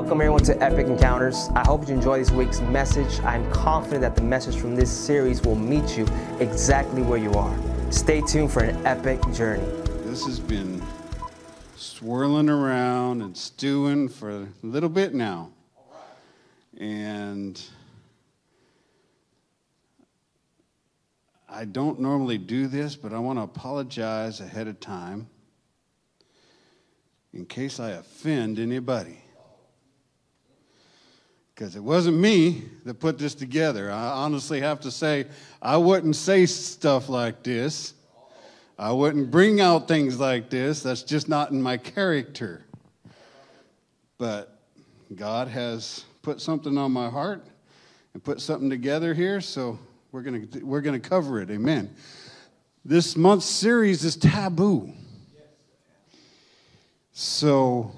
welcome everyone to Epic Encounters. I hope you enjoy this week's message. I'm confident that the message from this series will meet you exactly where you are. Stay tuned for an epic journey. This has been swirling around and stewing for a little bit now. And I don't normally do this, but I want to apologize ahead of time in case I offend anybody because it wasn't me that put this together. I honestly have to say, I wouldn't say stuff like this. I wouldn't bring out things like this. That's just not in my character. But God has put something on my heart and put something together here, so we're going to we're going to cover it. Amen. This month's series is taboo. So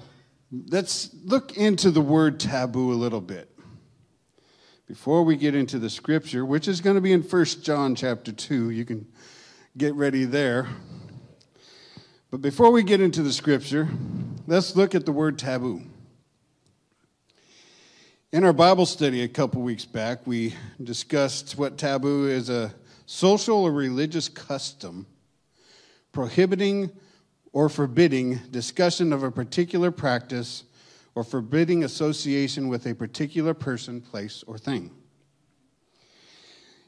let's look into the word taboo a little bit before we get into the scripture, which is going to be in First John chapter 2, you can get ready there. But before we get into the scripture, let's look at the word taboo. In our Bible study a couple weeks back, we discussed what taboo is a social or religious custom prohibiting or forbidding discussion of a particular practice or forbidding association with a particular person, place, or thing.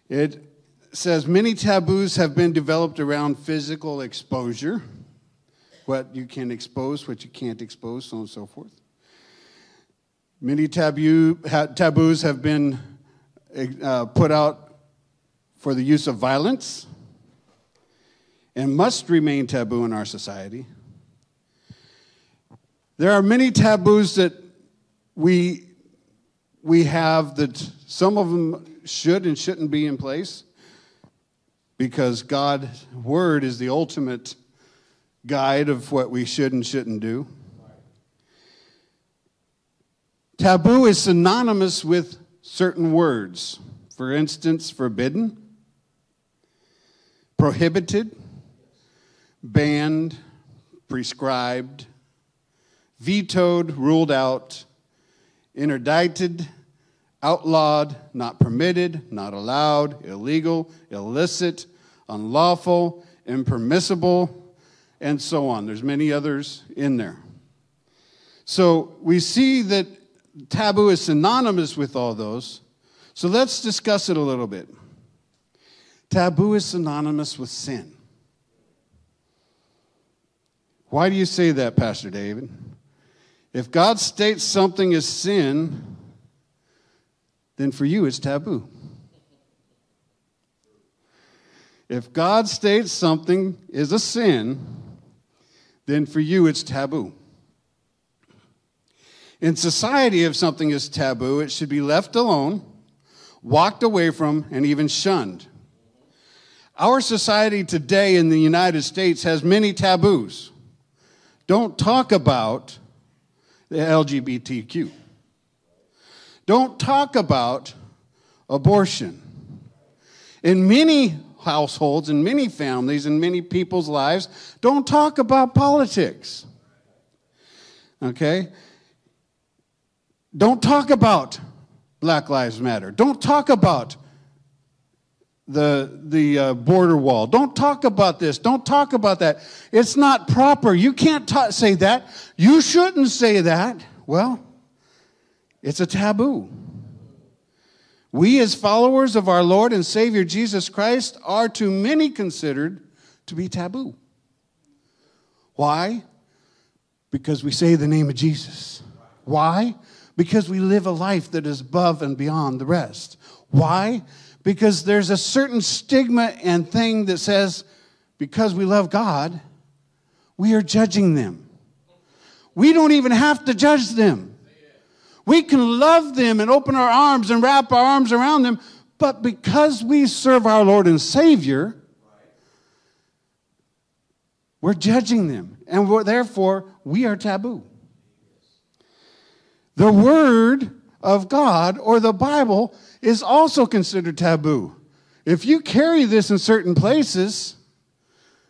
It says many taboos have been developed around physical exposure, what you can expose, what you can't expose, so on and so forth. Many taboo, taboos have been uh, put out for the use of violence and must remain taboo in our society. There are many taboos that we, we have that some of them should and shouldn't be in place because God's word is the ultimate guide of what we should and shouldn't do. Taboo is synonymous with certain words. For instance, forbidden, prohibited, banned, prescribed, vetoed, ruled out, interdicted, outlawed, not permitted, not allowed, illegal, illicit, unlawful, impermissible, and so on. There's many others in there. So we see that taboo is synonymous with all those. So let's discuss it a little bit. Taboo is synonymous with sin. Why do you say that, Pastor David? If God states something is sin, then for you it's taboo. If God states something is a sin, then for you it's taboo. In society, if something is taboo, it should be left alone, walked away from, and even shunned. Our society today in the United States has many taboos. Don't talk about the LGBTQ. Don't talk about abortion. In many households, in many families, in many people's lives, don't talk about politics. Okay? Don't talk about Black Lives Matter. Don't talk about the, the uh, border wall. Don't talk about this. Don't talk about that. It's not proper. You can't ta- say that. You shouldn't say that. Well, it's a taboo. We, as followers of our Lord and Savior Jesus Christ, are to many considered to be taboo. Why? Because we say the name of Jesus. Why? Because we live a life that is above and beyond the rest. Why? Because there's a certain stigma and thing that says because we love God, we are judging them. We don't even have to judge them. We can love them and open our arms and wrap our arms around them, but because we serve our Lord and Savior, we're judging them, and therefore we are taboo. The Word of God or the Bible is also considered taboo. If you carry this in certain places,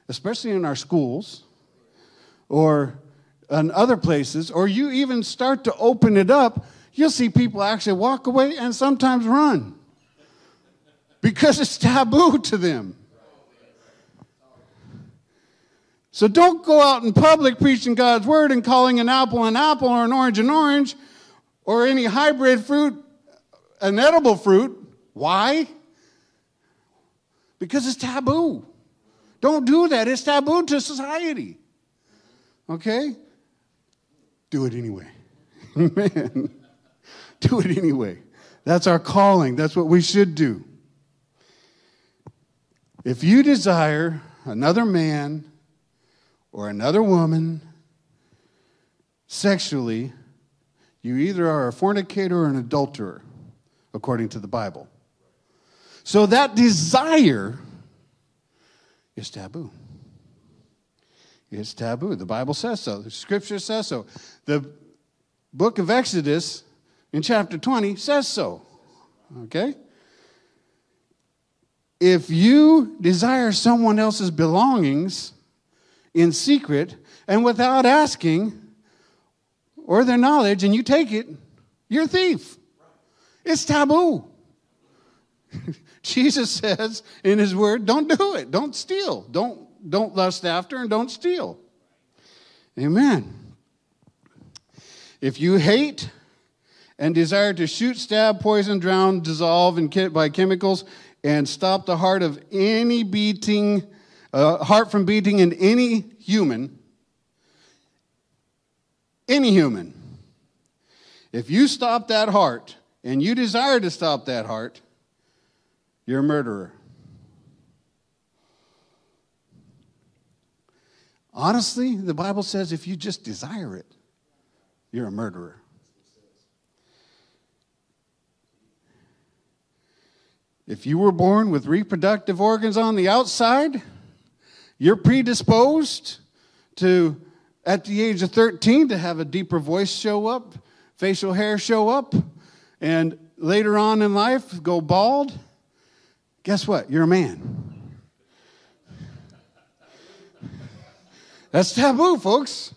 especially in our schools or in other places, or you even start to open it up, you'll see people actually walk away and sometimes run because it's taboo to them. So don't go out in public preaching God's word and calling an apple an apple or an orange an orange or any hybrid fruit an edible fruit. Why? Because it's taboo. Don't do that. It's taboo to society. Okay? Do it anyway. Man. Do it anyway. That's our calling. That's what we should do. If you desire another man or another woman sexually, you either are a fornicator or an adulterer, according to the Bible. So that desire is taboo. It's taboo. The Bible says so. The scripture says so. The book of Exodus in chapter 20 says so. Okay? If you desire someone else's belongings in secret and without asking or their knowledge and you take it, you're a thief. It's taboo. Jesus says in his word, don't do it. Don't steal. Don't don't lust after and don't steal. Amen. If you hate and desire to shoot, stab, poison, drown, dissolve in, by chemicals, and stop the heart of any beating, uh, heart from beating in any human, any human, if you stop that heart and you desire to stop that heart, you're a murderer. Honestly, the Bible says if you just desire it, you're a murderer. If you were born with reproductive organs on the outside, you're predisposed to, at the age of 13, to have a deeper voice show up, facial hair show up, and later on in life go bald. Guess what? You're a man. That's taboo, folks.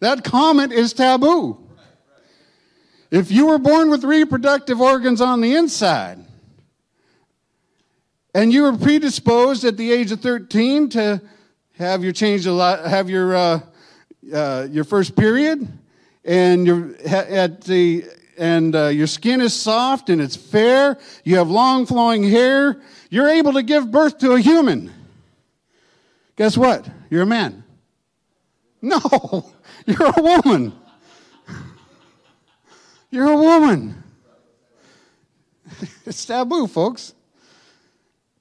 That comment is taboo. If you were born with reproductive organs on the inside, and you were predisposed at the age of 13 to have your change a lot, have your uh, uh, your first period, and you're at the and uh, your skin is soft and it's fair. You have long flowing hair. You're able to give birth to a human. Guess what? You're a man. No, you're a woman. You're a woman. It's taboo, folks.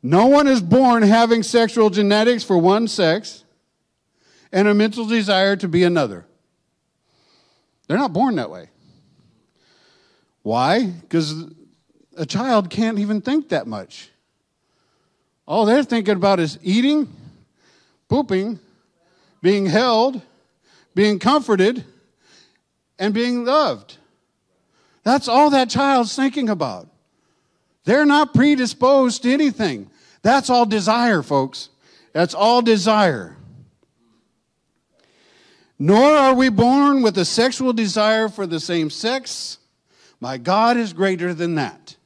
No one is born having sexual genetics for one sex and a mental desire to be another. They're not born that way. Why? Because a child can't even think that much. All they're thinking about is eating, pooping, being held, being comforted, and being loved. That's all that child's thinking about. They're not predisposed to anything. That's all desire, folks. That's all desire. Nor are we born with a sexual desire for the same sex. My God is greater than that.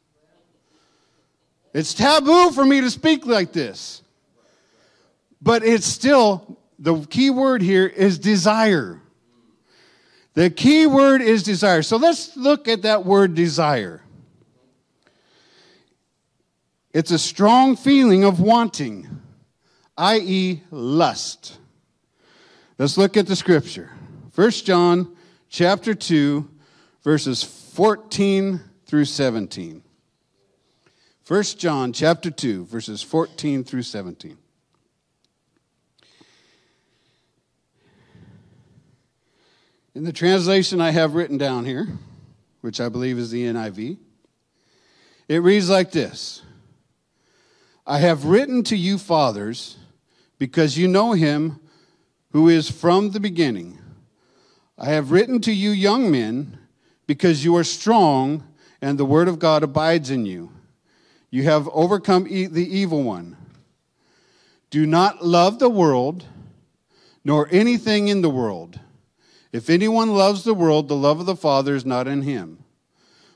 It's taboo for me to speak like this. But it's still the key word here is desire. The key word is desire. So let's look at that word desire. It's a strong feeling of wanting, i.e., lust. Let's look at the scripture. 1 John chapter 2, verses 14 through 17. 1 John chapter 2, verses 14 through 17. In the translation I have written down here, which I believe is the NIV, it reads like this I have written to you, fathers, because you know him who is from the beginning. I have written to you, young men, because you are strong and the word of God abides in you. You have overcome the evil one. Do not love the world, nor anything in the world. If anyone loves the world, the love of the Father is not in him.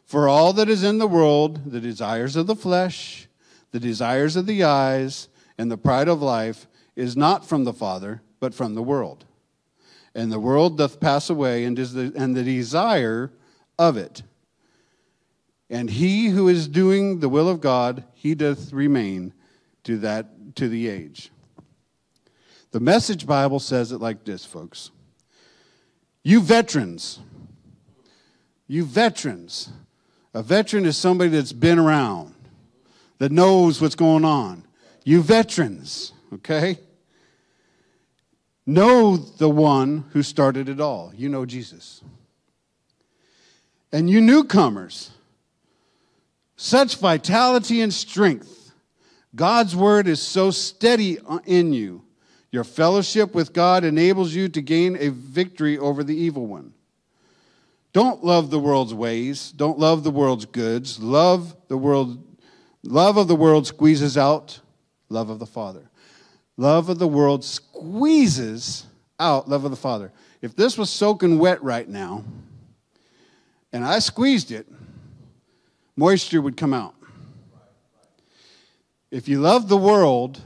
For all that is in the world, the desires of the flesh, the desires of the eyes, and the pride of life, is not from the Father, but from the world. And the world doth pass away, and, is the, and the desire of it. And he who is doing the will of God, he doth remain to that to the age. The message Bible says it like this, folks. You veterans, you veterans, a veteran is somebody that's been around, that knows what's going on. You veterans, okay? Know the one who started it all. You know Jesus. And you newcomers, such vitality and strength. God's word is so steady in you. Your fellowship with God enables you to gain a victory over the evil one. Don't love the world's ways. Don't love the world's goods. Love the world. Love of the world squeezes out love of the Father. Love of the world squeezes out love of the Father. If this was soaking wet right now, and I squeezed it, moisture would come out. If you love the world,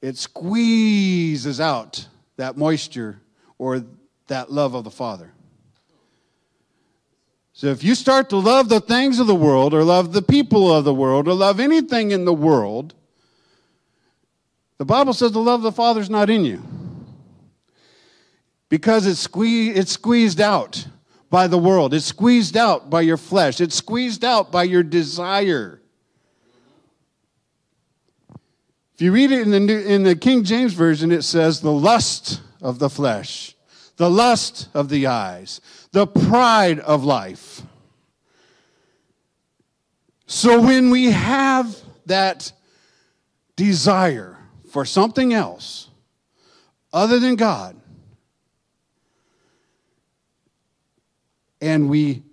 it squeezes out that moisture or that love of the Father. So if you start to love the things of the world, or love the people of the world, or love anything in the world, the Bible says the love of the Father is not in you. Because it's, squeezed, it's squeezed out by the world, it's squeezed out by your flesh, it's squeezed out by your desire. If you read it in the, New, in the King James Version, it says, the lust of the flesh, the lust of the eyes, the pride of life. So when we have that desire for something else other than God, and we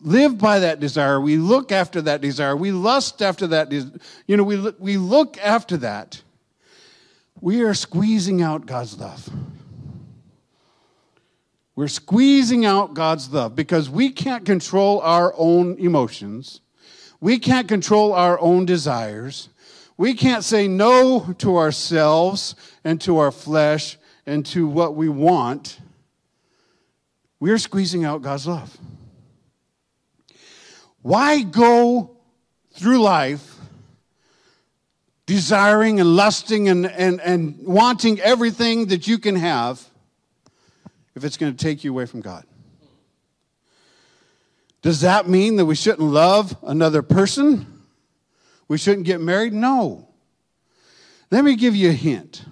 live by that desire, we look after that desire, we lust after that, you know, we, we look after that, we are squeezing out God's love. We're squeezing out God's love because we can't control our own emotions. We can't control our own desires. We can't say no to ourselves and to our flesh and to what we want. We're squeezing out God's love. Why go through life desiring and lusting and, and, and wanting everything that you can have if it's going to take you away from God. Does that mean that we shouldn't love another person? We shouldn't get married? No. Let me give you a hint.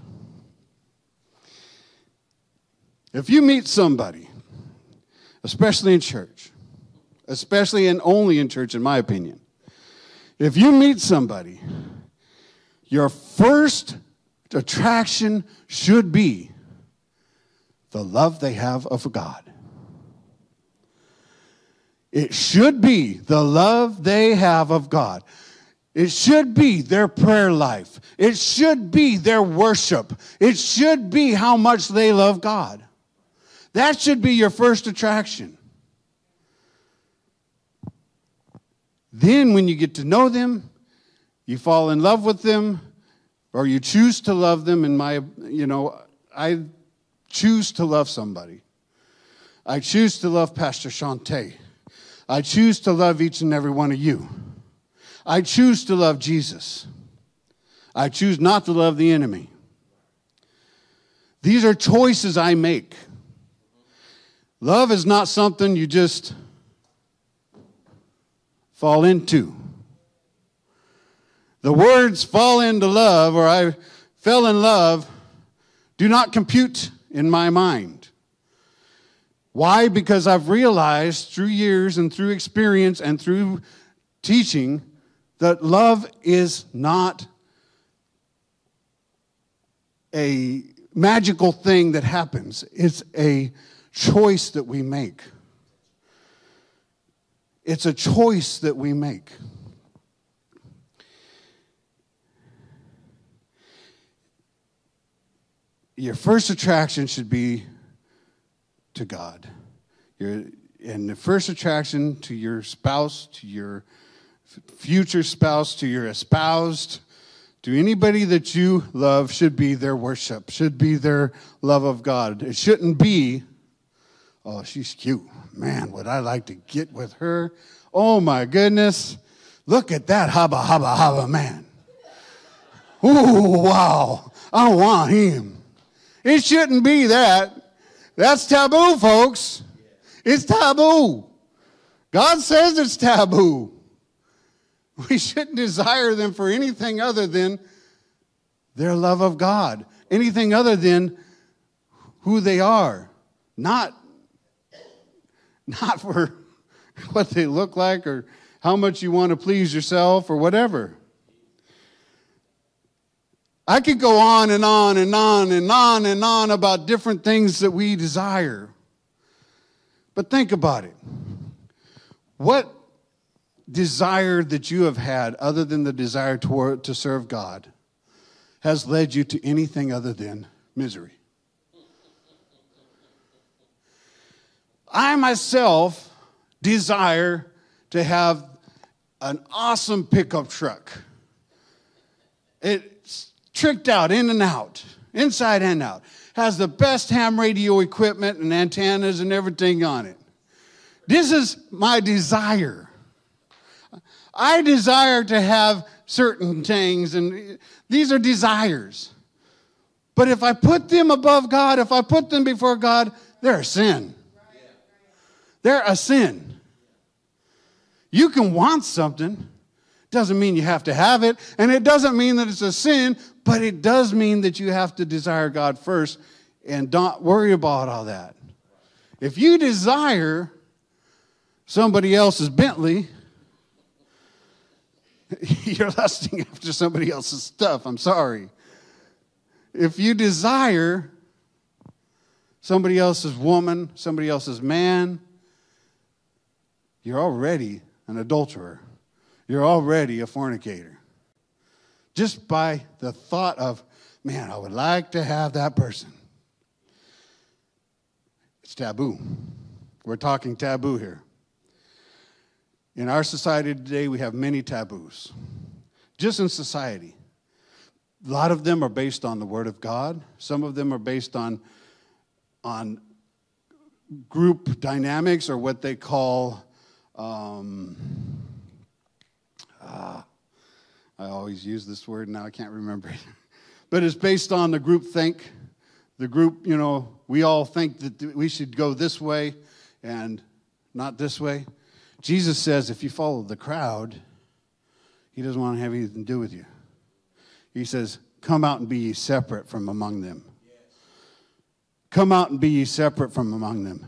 If you meet somebody, especially in church, especially and only in church, in my opinion, if you meet somebody, your first attraction should be the love they have of God. It should be the love they have of God. It should be their prayer life. It should be their worship. It should be how much they love God. That should be your first attraction. Then, when you get to know them, you fall in love with them, or you choose to love them. In my, you know, I choose to love somebody. I choose to love Pastor Shante. I choose to love each and every one of you. I choose to love Jesus. I choose not to love the enemy. These are choices I make. Love is not something you just fall into. The words fall into love or I fell in love do not compute in my mind. Why? Because I've realized through years and through experience and through teaching that love is not a magical thing that happens, it's a choice that we make. It's a choice that we make. your first attraction should be to God. You're, and the first attraction to your spouse, to your future spouse, to your espoused, to anybody that you love should be their worship, should be their love of God. It shouldn't be, oh, she's cute. Man, would I like to get with her? Oh my goodness. Look at that hubba hubba hubba man. Ooh, wow. I want him. It shouldn't be that. That's taboo, folks. It's taboo. God says it's taboo. We shouldn't desire them for anything other than their love of God, anything other than who they are, not, not for what they look like or how much you want to please yourself or whatever. I could go on and on and on and on and on about different things that we desire. But think about it. What desire that you have had, other than the desire to, to serve God, has led you to anything other than misery? I myself desire to have an awesome pickup truck. It's tricked out, in and out, inside and out. Has the best ham radio equipment and antennas and everything on it. This is my desire. I desire to have certain things, and these are desires. But if I put them above God, if I put them before God, they're a sin. They're a sin. You can want something, doesn't mean you have to have it, and it doesn't mean that it's a sin, but it does mean that you have to desire God first and don't worry about all that. If you desire somebody else's Bentley, you're lusting after somebody else's stuff. I'm sorry. If you desire somebody else's woman, somebody else's man, you're already an adulterer. You're already a fornicator. Just by the thought of, man, I would like to have that person. It's taboo. We're talking taboo here. In our society today, we have many taboos. Just in society. A lot of them are based on the Word of God. Some of them are based on, on group dynamics or what they call, um, uh, I always use this word, now I can't remember it. but it's based on the group think. The group, you know, we all think that we should go this way and not this way. Jesus says if you follow the crowd, he doesn't want to have anything to do with you. He says, Come out and be ye separate from among them. Come out and be ye separate from among them.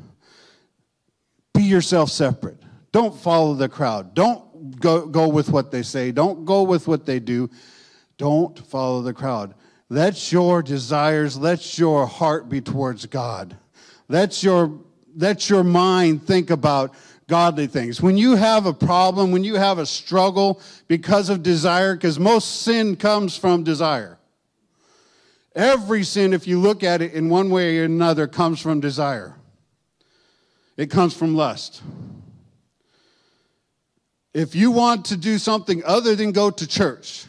Be yourself separate. Don't follow the crowd. Don't go, go with what they say. Don't go with what they do. Don't follow the crowd. Let your desires, let your heart be towards God. Let your, let your mind think about godly things. When you have a problem, when you have a struggle because of desire, because most sin comes from desire. Every sin, if you look at it in one way or another, comes from desire. It comes from lust. If you want to do something other than go to church,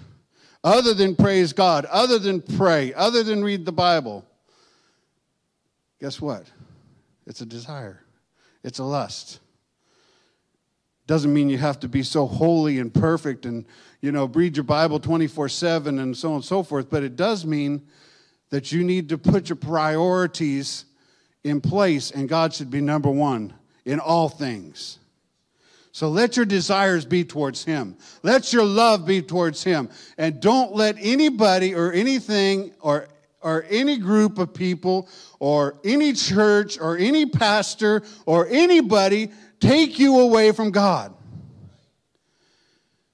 other than praise God, other than pray, other than read the Bible, guess what? It's a desire, it's a lust. Doesn't mean you have to be so holy and perfect and, you know, read your Bible 24 7 and so on and so forth, but it does mean that you need to put your priorities in place and God should be number one in all things. So let your desires be towards Him. Let your love be towards Him. And don't let anybody or anything or, or any group of people or any church or any pastor or anybody take you away from God.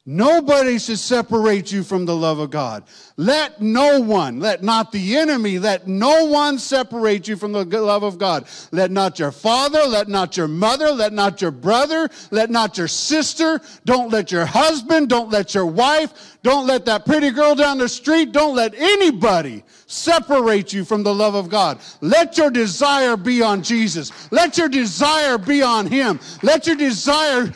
Nobody should separate you from the love of God. Let no one, let not the enemy, let no one separate you from the love of God. Let not your father, let not your mother, let not your brother, let not your sister, don't let your husband, don't let your wife, don't let that pretty girl down the street, don't let anybody separate you from the love of God. Let your desire be on Jesus. Let your desire be on Him. Let your desire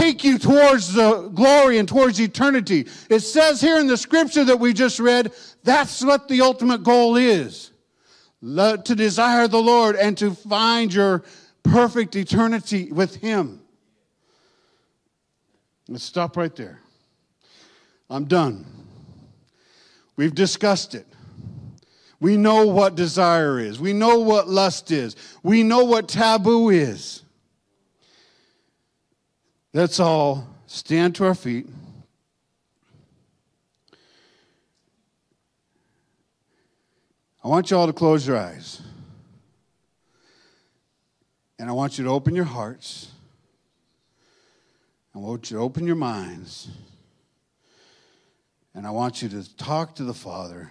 take you towards the glory and towards eternity. It says here in the scripture that we just read, that's what the ultimate goal is. to desire the Lord and to find your perfect eternity with Him. Let's stop right there. I'm done. We've discussed it. We know what desire is. We know what lust is. We know what taboo is. Let's all stand to our feet. I want you all to close your eyes. And I want you to open your hearts. I want you to open your minds. And I want you to talk to the Father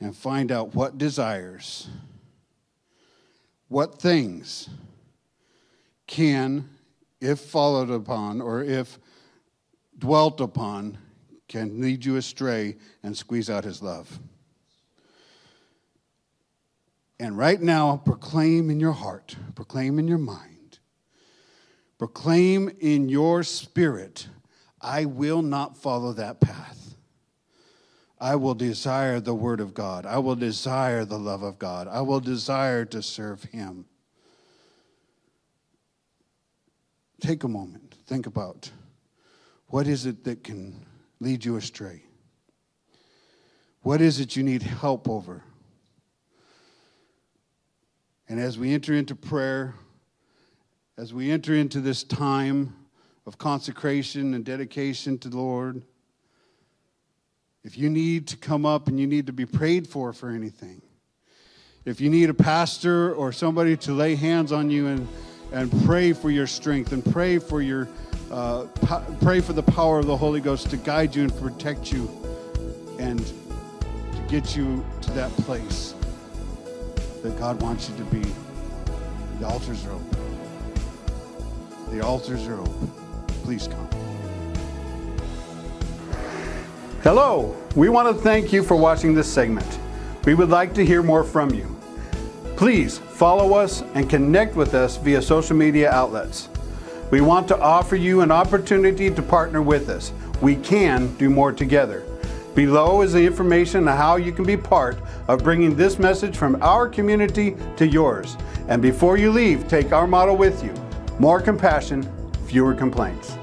and find out what desires, what things can if followed upon or if dwelt upon, can lead you astray and squeeze out his love. And right now, proclaim in your heart, proclaim in your mind, proclaim in your spirit, I will not follow that path. I will desire the word of God. I will desire the love of God. I will desire to serve him. Take a moment, think about what is it that can lead you astray? What is it you need help over? And as we enter into prayer, as we enter into this time of consecration and dedication to the Lord, if you need to come up and you need to be prayed for for anything, if you need a pastor or somebody to lay hands on you and and pray for your strength and pray for your uh, po- pray for the power of the Holy Ghost to guide you and protect you and to get you to that place that God wants you to be. The altars are open. The altars are open. Please come. Hello. We want to thank you for watching this segment. We would like to hear more from you. Please follow us and connect with us via social media outlets. We want to offer you an opportunity to partner with us. We can do more together. Below is the information on how you can be part of bringing this message from our community to yours. And before you leave, take our motto with you more compassion, fewer complaints.